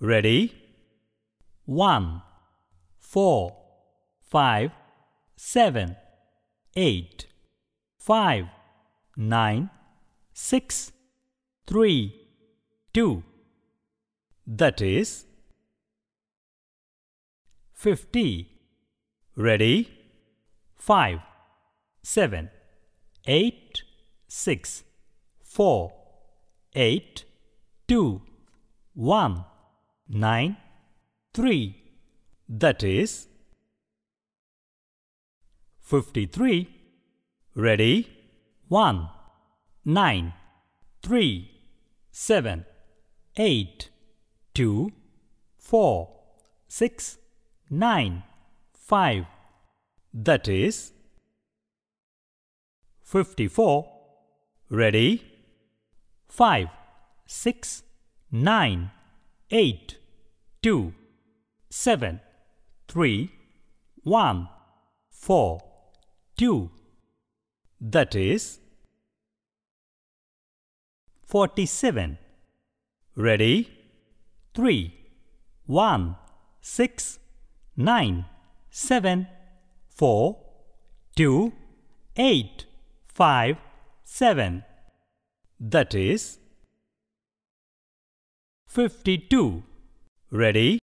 Ready? One, four, five, seven, eight, five, nine, six, three, two. That is fifty. Ready? Five, seven, eight, six, four, eight, two, one, nine, three. That is fifty-three. Ready? One, nine, three, seven, eight, two, four, six, nine, five. That is fifty-four. Ready? Five, six, nine, eight, two, seven, three, one, four, two. That is forty-seven. Ready? Three, one, six, nine, seven, four, two, eight, five, seven. That is fifty-two. Ready?